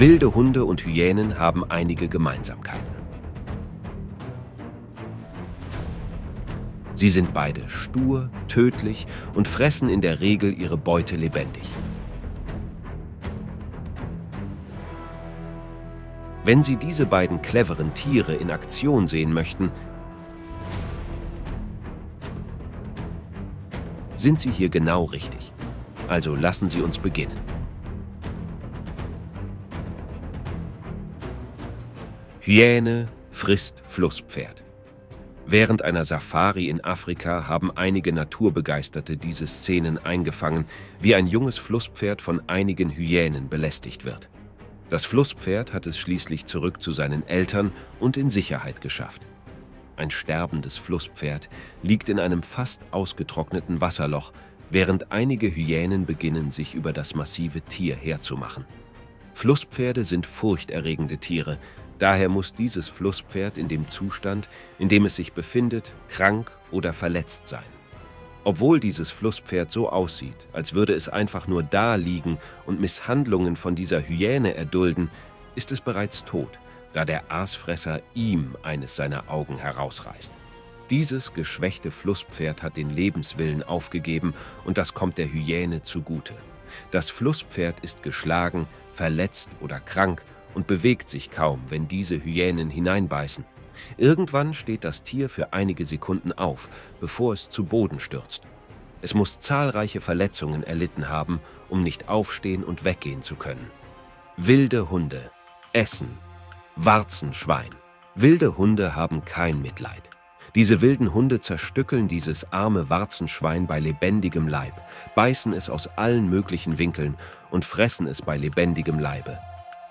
Wilde Hunde und Hyänen haben einige Gemeinsamkeiten. Sie sind beide stur, tödlich und fressen in der Regel ihre Beute lebendig. Wenn Sie diese beiden cleveren Tiere in Aktion sehen möchten, sind Sie hier genau richtig. Also lassen Sie uns beginnen. Hyäne frisst Flusspferd. Während einer Safari in Afrika haben einige Naturbegeisterte diese Szenen eingefangen, wie ein junges Flusspferd von einigen Hyänen belästigt wird. Das Flusspferd hat es schließlich zurück zu seinen Eltern und in Sicherheit geschafft. Ein sterbendes Flusspferd liegt in einem fast ausgetrockneten Wasserloch, während einige Hyänen beginnen, sich über das massive Tier herzumachen. Flusspferde sind furchterregende Tiere, Daher muss dieses Flusspferd in dem Zustand, in dem es sich befindet, krank oder verletzt sein. Obwohl dieses Flusspferd so aussieht, als würde es einfach nur da liegen und Misshandlungen von dieser Hyäne erdulden, ist es bereits tot, da der Aasfresser ihm eines seiner Augen herausreißt. Dieses geschwächte Flusspferd hat den Lebenswillen aufgegeben und das kommt der Hyäne zugute. Das Flusspferd ist geschlagen, verletzt oder krank und bewegt sich kaum, wenn diese Hyänen hineinbeißen. Irgendwann steht das Tier für einige Sekunden auf, bevor es zu Boden stürzt. Es muss zahlreiche Verletzungen erlitten haben, um nicht aufstehen und weggehen zu können. Wilde Hunde. Essen. Warzenschwein. Wilde Hunde haben kein Mitleid. Diese wilden Hunde zerstückeln dieses arme Warzenschwein bei lebendigem Leib, beißen es aus allen möglichen Winkeln und fressen es bei lebendigem Leibe.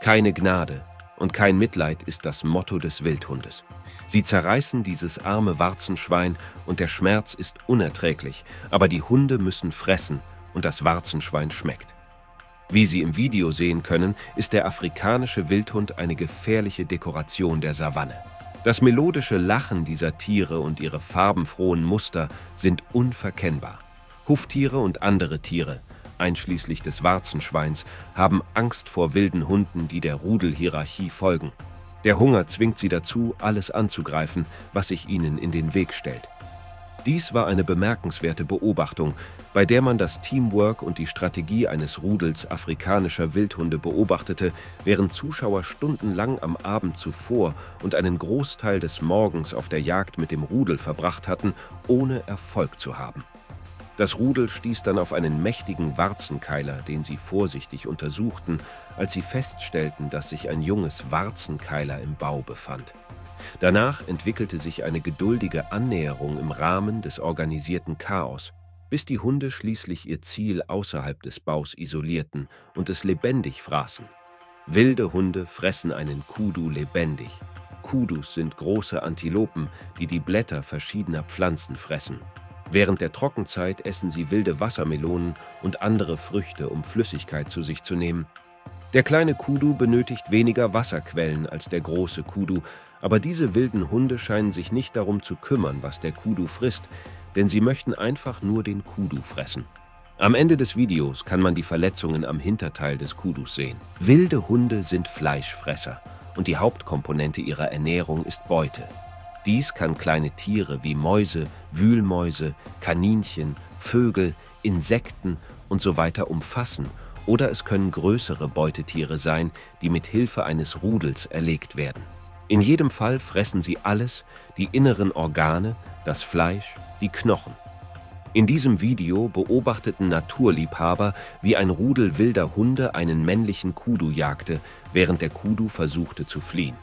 Keine Gnade und kein Mitleid ist das Motto des Wildhundes. Sie zerreißen dieses arme Warzenschwein und der Schmerz ist unerträglich, aber die Hunde müssen fressen und das Warzenschwein schmeckt. Wie Sie im Video sehen können, ist der afrikanische Wildhund eine gefährliche Dekoration der Savanne. Das melodische Lachen dieser Tiere und ihre farbenfrohen Muster sind unverkennbar. Huftiere und andere Tiere einschließlich des Warzenschweins, haben Angst vor wilden Hunden, die der Rudelhierarchie folgen. Der Hunger zwingt sie dazu, alles anzugreifen, was sich ihnen in den Weg stellt. Dies war eine bemerkenswerte Beobachtung, bei der man das Teamwork und die Strategie eines Rudels afrikanischer Wildhunde beobachtete, während Zuschauer stundenlang am Abend zuvor und einen Großteil des Morgens auf der Jagd mit dem Rudel verbracht hatten, ohne Erfolg zu haben. Das Rudel stieß dann auf einen mächtigen Warzenkeiler, den sie vorsichtig untersuchten, als sie feststellten, dass sich ein junges Warzenkeiler im Bau befand. Danach entwickelte sich eine geduldige Annäherung im Rahmen des organisierten Chaos, bis die Hunde schließlich ihr Ziel außerhalb des Baus isolierten und es lebendig fraßen. Wilde Hunde fressen einen Kudu lebendig. Kudus sind große Antilopen, die die Blätter verschiedener Pflanzen fressen. Während der Trockenzeit essen sie wilde Wassermelonen und andere Früchte, um Flüssigkeit zu sich zu nehmen. Der kleine Kudu benötigt weniger Wasserquellen als der große Kudu, aber diese wilden Hunde scheinen sich nicht darum zu kümmern, was der Kudu frisst, denn sie möchten einfach nur den Kudu fressen. Am Ende des Videos kann man die Verletzungen am Hinterteil des Kudus sehen. Wilde Hunde sind Fleischfresser und die Hauptkomponente ihrer Ernährung ist Beute. Dies kann kleine Tiere wie Mäuse, Wühlmäuse, Kaninchen, Vögel, Insekten und so weiter umfassen oder es können größere Beutetiere sein, die mit Hilfe eines Rudels erlegt werden. In jedem Fall fressen sie alles, die inneren Organe, das Fleisch, die Knochen. In diesem Video beobachteten Naturliebhaber, wie ein Rudel wilder Hunde einen männlichen Kudu jagte, während der Kudu versuchte zu fliehen.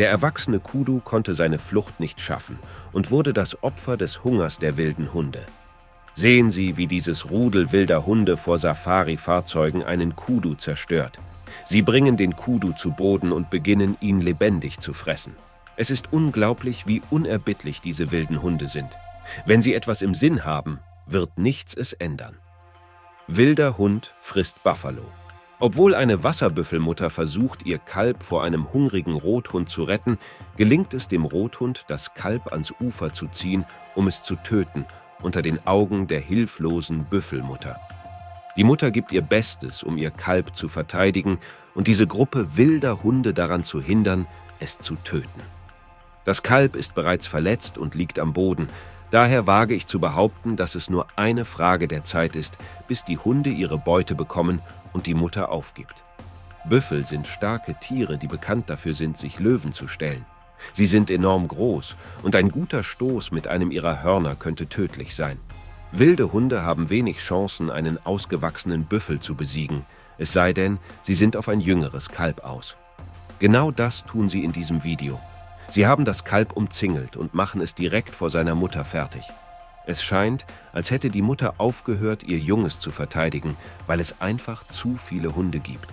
Der erwachsene Kudu konnte seine Flucht nicht schaffen und wurde das Opfer des Hungers der wilden Hunde. Sehen Sie, wie dieses Rudel wilder Hunde vor Safari-Fahrzeugen einen Kudu zerstört. Sie bringen den Kudu zu Boden und beginnen, ihn lebendig zu fressen. Es ist unglaublich, wie unerbittlich diese wilden Hunde sind. Wenn sie etwas im Sinn haben, wird nichts es ändern. Wilder Hund frisst Buffalo. Obwohl eine Wasserbüffelmutter versucht, ihr Kalb vor einem hungrigen Rothund zu retten, gelingt es dem Rothund, das Kalb ans Ufer zu ziehen, um es zu töten, unter den Augen der hilflosen Büffelmutter. Die Mutter gibt ihr Bestes, um ihr Kalb zu verteidigen und diese Gruppe wilder Hunde daran zu hindern, es zu töten. Das Kalb ist bereits verletzt und liegt am Boden, daher wage ich zu behaupten, dass es nur eine Frage der Zeit ist, bis die Hunde ihre Beute bekommen und die Mutter aufgibt. Büffel sind starke Tiere, die bekannt dafür sind, sich Löwen zu stellen. Sie sind enorm groß und ein guter Stoß mit einem ihrer Hörner könnte tödlich sein. Wilde Hunde haben wenig Chancen, einen ausgewachsenen Büffel zu besiegen, es sei denn, sie sind auf ein jüngeres Kalb aus. Genau das tun sie in diesem Video. Sie haben das Kalb umzingelt und machen es direkt vor seiner Mutter fertig. Es scheint, als hätte die Mutter aufgehört, ihr Junges zu verteidigen, weil es einfach zu viele Hunde gibt.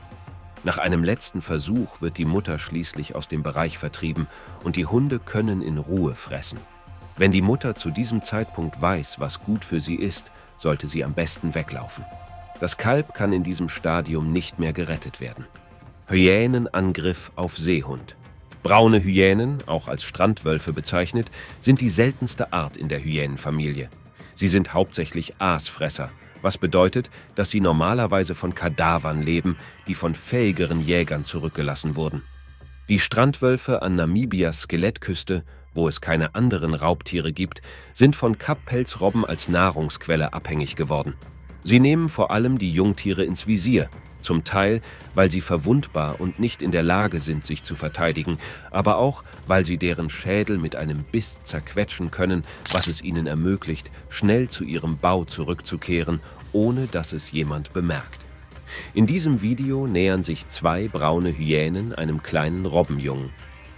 Nach einem letzten Versuch wird die Mutter schließlich aus dem Bereich vertrieben und die Hunde können in Ruhe fressen. Wenn die Mutter zu diesem Zeitpunkt weiß, was gut für sie ist, sollte sie am besten weglaufen. Das Kalb kann in diesem Stadium nicht mehr gerettet werden. Hyänenangriff auf Seehund. Braune Hyänen, auch als Strandwölfe bezeichnet, sind die seltenste Art in der Hyänenfamilie. Sie sind hauptsächlich Aasfresser was bedeutet, dass sie normalerweise von Kadavern leben, die von fähigeren Jägern zurückgelassen wurden. Die Strandwölfe an Namibias Skelettküste, wo es keine anderen Raubtiere gibt, sind von Kapppelzrobben als Nahrungsquelle abhängig geworden. Sie nehmen vor allem die Jungtiere ins Visier, zum Teil, weil sie verwundbar und nicht in der Lage sind, sich zu verteidigen, aber auch, weil sie deren Schädel mit einem Biss zerquetschen können, was es ihnen ermöglicht, schnell zu ihrem Bau zurückzukehren, ohne dass es jemand bemerkt. In diesem Video nähern sich zwei braune Hyänen einem kleinen Robbenjungen.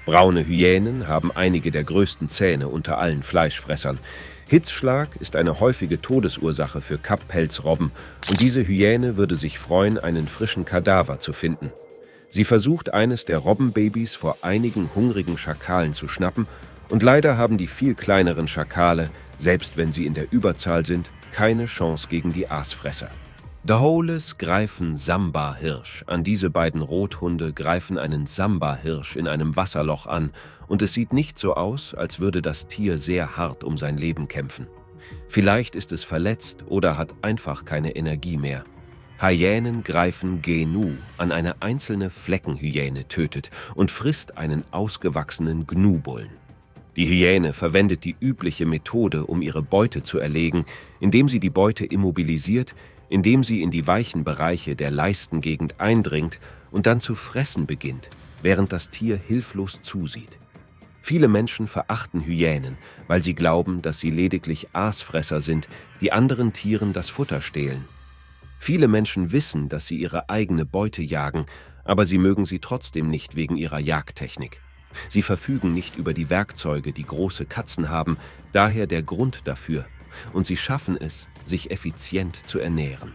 Braune Hyänen haben einige der größten Zähne unter allen Fleischfressern. Hitzschlag ist eine häufige Todesursache für Kapppelzrobben und diese Hyäne würde sich freuen, einen frischen Kadaver zu finden. Sie versucht eines der Robbenbabys vor einigen hungrigen Schakalen zu schnappen und leider haben die viel kleineren Schakale, selbst wenn sie in der Überzahl sind, keine Chance gegen die Aasfresser. Daholes greifen Samba-Hirsch an. Diese beiden Rothunde greifen einen Samba-Hirsch in einem Wasserloch an und es sieht nicht so aus, als würde das Tier sehr hart um sein Leben kämpfen. Vielleicht ist es verletzt oder hat einfach keine Energie mehr. Hyänen greifen Genu an eine einzelne Fleckenhyäne tötet und frisst einen ausgewachsenen Gnubullen. Die Hyäne verwendet die übliche Methode, um ihre Beute zu erlegen, indem sie die Beute immobilisiert, indem sie in die weichen Bereiche der Leistengegend eindringt und dann zu fressen beginnt, während das Tier hilflos zusieht. Viele Menschen verachten Hyänen, weil sie glauben, dass sie lediglich Aasfresser sind, die anderen Tieren das Futter stehlen. Viele Menschen wissen, dass sie ihre eigene Beute jagen, aber sie mögen sie trotzdem nicht wegen ihrer Jagdtechnik. Sie verfügen nicht über die Werkzeuge, die große Katzen haben, daher der Grund dafür, und sie schaffen es, sich effizient zu ernähren.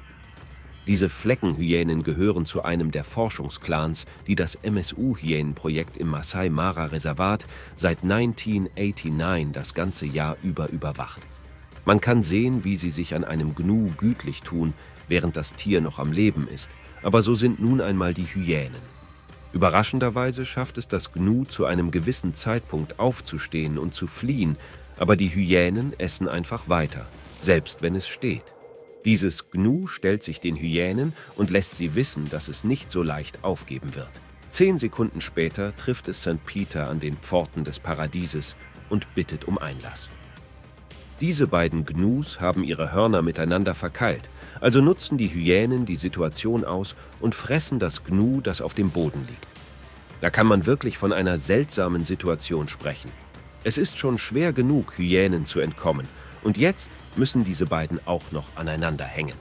Diese Fleckenhyänen gehören zu einem der Forschungsclans, die das MSU-Hyänenprojekt im Masai Mara Reservat seit 1989 das ganze Jahr über überwacht. Man kann sehen, wie sie sich an einem Gnu gütlich tun, während das Tier noch am Leben ist, aber so sind nun einmal die Hyänen. Überraschenderweise schafft es das Gnu zu einem gewissen Zeitpunkt aufzustehen und zu fliehen, aber die Hyänen essen einfach weiter selbst wenn es steht. Dieses Gnu stellt sich den Hyänen und lässt sie wissen, dass es nicht so leicht aufgeben wird. Zehn Sekunden später trifft es St. Peter an den Pforten des Paradieses und bittet um Einlass. Diese beiden Gnus haben ihre Hörner miteinander verkeilt, also nutzen die Hyänen die Situation aus und fressen das Gnu, das auf dem Boden liegt. Da kann man wirklich von einer seltsamen Situation sprechen. Es ist schon schwer genug, Hyänen zu entkommen, und jetzt müssen diese beiden auch noch aneinander hängen.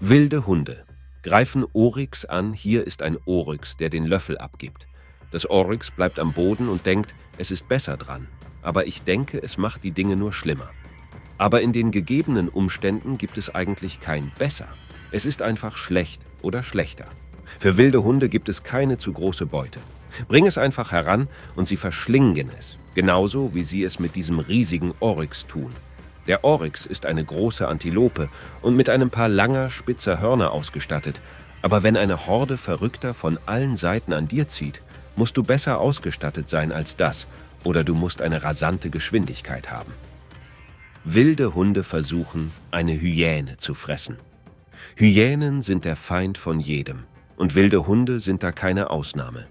Wilde Hunde greifen Oryx an, hier ist ein Oryx, der den Löffel abgibt. Das Oryx bleibt am Boden und denkt, es ist besser dran, aber ich denke, es macht die Dinge nur schlimmer. Aber in den gegebenen Umständen gibt es eigentlich kein besser. Es ist einfach schlecht oder schlechter. Für wilde Hunde gibt es keine zu große Beute. Bring es einfach heran und sie verschlingen es, genauso wie sie es mit diesem riesigen Oryx tun. Der Oryx ist eine große Antilope und mit einem paar langer, spitzer Hörner ausgestattet. Aber wenn eine Horde Verrückter von allen Seiten an dir zieht, musst du besser ausgestattet sein als das oder du musst eine rasante Geschwindigkeit haben. Wilde Hunde versuchen, eine Hyäne zu fressen. Hyänen sind der Feind von jedem und wilde Hunde sind da keine Ausnahme.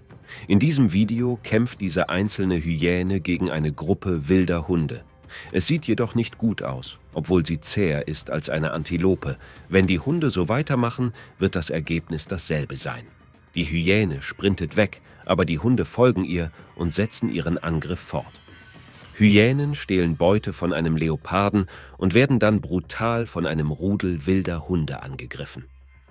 In diesem Video kämpft diese einzelne Hyäne gegen eine Gruppe wilder Hunde. Es sieht jedoch nicht gut aus, obwohl sie zäher ist als eine Antilope. Wenn die Hunde so weitermachen, wird das Ergebnis dasselbe sein. Die Hyäne sprintet weg, aber die Hunde folgen ihr und setzen ihren Angriff fort. Hyänen stehlen Beute von einem Leoparden und werden dann brutal von einem Rudel wilder Hunde angegriffen.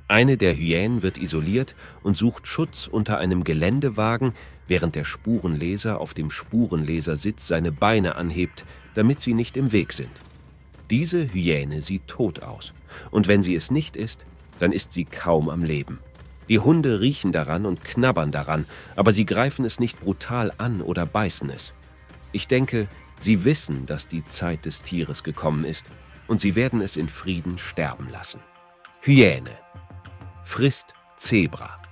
Eine der Hyänen wird isoliert und sucht Schutz unter einem Geländewagen, während der Spurenleser auf dem Spurenlesersitz seine Beine anhebt, damit sie nicht im Weg sind. Diese Hyäne sieht tot aus, und wenn sie es nicht ist, dann ist sie kaum am Leben. Die Hunde riechen daran und knabbern daran, aber sie greifen es nicht brutal an oder beißen es. Ich denke, sie wissen, dass die Zeit des Tieres gekommen ist, und sie werden es in Frieden sterben lassen. Hyäne frisst Zebra.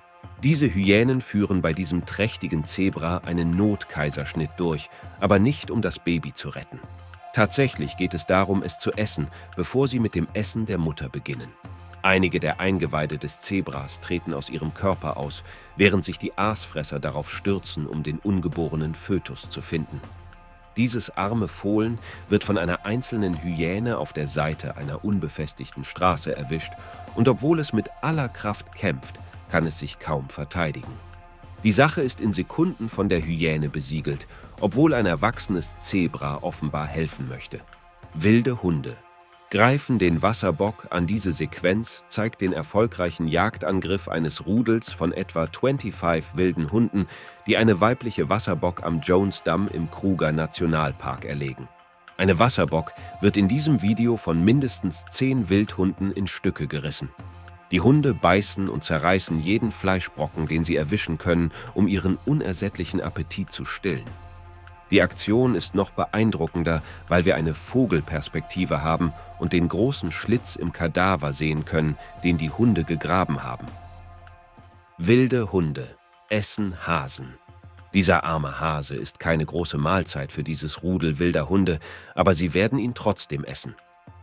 Diese Hyänen führen bei diesem trächtigen Zebra einen Notkaiserschnitt durch, aber nicht um das Baby zu retten. Tatsächlich geht es darum, es zu essen, bevor sie mit dem Essen der Mutter beginnen. Einige der Eingeweide des Zebras treten aus ihrem Körper aus, während sich die Aasfresser darauf stürzen, um den ungeborenen Fötus zu finden. Dieses arme Fohlen wird von einer einzelnen Hyäne auf der Seite einer unbefestigten Straße erwischt und obwohl es mit aller Kraft kämpft, kann es sich kaum verteidigen. Die Sache ist in Sekunden von der Hyäne besiegelt, obwohl ein erwachsenes Zebra offenbar helfen möchte. Wilde Hunde greifen den Wasserbock an diese Sequenz zeigt den erfolgreichen Jagdangriff eines Rudels von etwa 25 wilden Hunden, die eine weibliche Wasserbock am Jones-Damm im Kruger Nationalpark erlegen. Eine Wasserbock wird in diesem Video von mindestens zehn Wildhunden in Stücke gerissen. Die Hunde beißen und zerreißen jeden Fleischbrocken, den sie erwischen können, um ihren unersättlichen Appetit zu stillen. Die Aktion ist noch beeindruckender, weil wir eine Vogelperspektive haben und den großen Schlitz im Kadaver sehen können, den die Hunde gegraben haben. Wilde Hunde essen Hasen. Dieser arme Hase ist keine große Mahlzeit für dieses Rudel wilder Hunde, aber sie werden ihn trotzdem essen.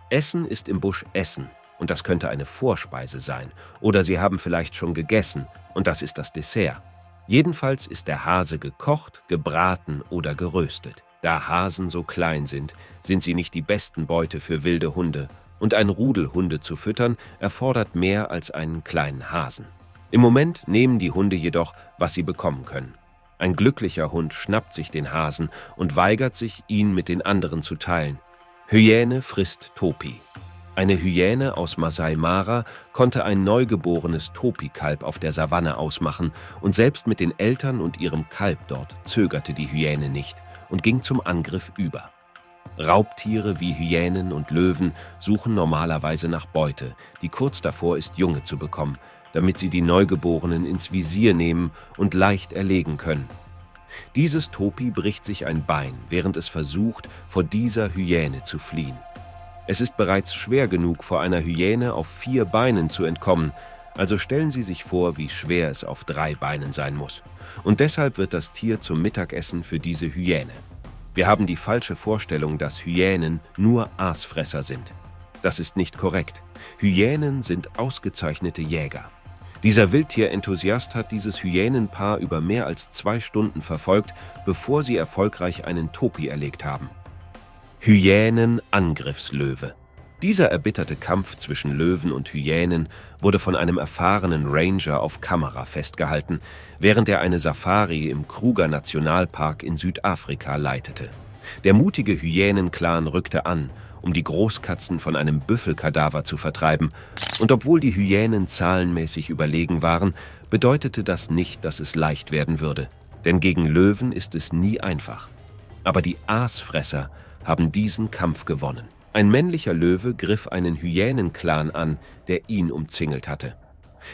Essen ist im Busch Essen, und das könnte eine Vorspeise sein, oder sie haben vielleicht schon gegessen, und das ist das Dessert. Jedenfalls ist der Hase gekocht, gebraten oder geröstet. Da Hasen so klein sind, sind sie nicht die besten Beute für wilde Hunde, und ein Rudel Hunde zu füttern erfordert mehr als einen kleinen Hasen. Im Moment nehmen die Hunde jedoch, was sie bekommen können. Ein glücklicher Hund schnappt sich den Hasen und weigert sich, ihn mit den anderen zu teilen. Hyäne frisst Topi. Eine Hyäne aus Masai Mara konnte ein neugeborenes Topi-Kalb auf der Savanne ausmachen und selbst mit den Eltern und ihrem Kalb dort zögerte die Hyäne nicht und ging zum Angriff über. Raubtiere wie Hyänen und Löwen suchen normalerweise nach Beute, die kurz davor ist, Junge zu bekommen, damit sie die Neugeborenen ins Visier nehmen und leicht erlegen können. Dieses Topi bricht sich ein Bein, während es versucht, vor dieser Hyäne zu fliehen. Es ist bereits schwer genug, vor einer Hyäne auf vier Beinen zu entkommen, also stellen Sie sich vor, wie schwer es auf drei Beinen sein muss. Und deshalb wird das Tier zum Mittagessen für diese Hyäne. Wir haben die falsche Vorstellung, dass Hyänen nur Aasfresser sind. Das ist nicht korrekt. Hyänen sind ausgezeichnete Jäger. Dieser Wildtierenthusiast hat dieses Hyänenpaar über mehr als zwei Stunden verfolgt, bevor sie erfolgreich einen Topi erlegt haben. Hyänen-Angriffslöwe. Dieser erbitterte Kampf zwischen Löwen und Hyänen wurde von einem erfahrenen Ranger auf Kamera festgehalten, während er eine Safari im Kruger Nationalpark in Südafrika leitete. Der mutige Hyänenclan rückte an um die Großkatzen von einem Büffelkadaver zu vertreiben, und obwohl die Hyänen zahlenmäßig überlegen waren, bedeutete das nicht, dass es leicht werden würde, denn gegen Löwen ist es nie einfach. Aber die Aasfresser haben diesen Kampf gewonnen. Ein männlicher Löwe griff einen Hyänenclan an, der ihn umzingelt hatte.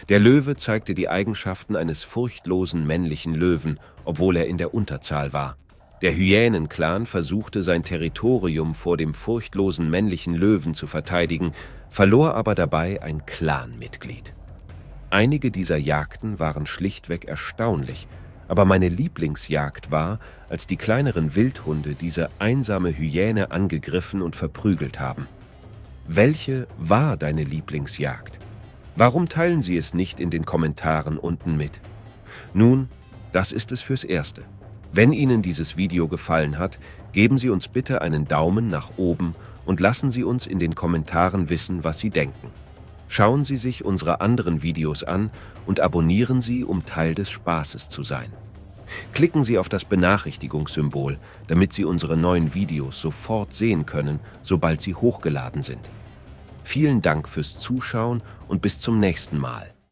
Der Löwe zeigte die Eigenschaften eines furchtlosen männlichen Löwen, obwohl er in der Unterzahl war. Der Hyänenclan versuchte sein Territorium vor dem furchtlosen männlichen Löwen zu verteidigen, verlor aber dabei ein Clanmitglied. Einige dieser Jagden waren schlichtweg erstaunlich, aber meine Lieblingsjagd war, als die kleineren Wildhunde diese einsame Hyäne angegriffen und verprügelt haben. Welche war deine Lieblingsjagd? Warum teilen Sie es nicht in den Kommentaren unten mit? Nun, das ist es fürs Erste. Wenn Ihnen dieses Video gefallen hat, geben Sie uns bitte einen Daumen nach oben und lassen Sie uns in den Kommentaren wissen, was Sie denken. Schauen Sie sich unsere anderen Videos an und abonnieren Sie, um Teil des Spaßes zu sein. Klicken Sie auf das Benachrichtigungssymbol, damit Sie unsere neuen Videos sofort sehen können, sobald sie hochgeladen sind. Vielen Dank fürs Zuschauen und bis zum nächsten Mal.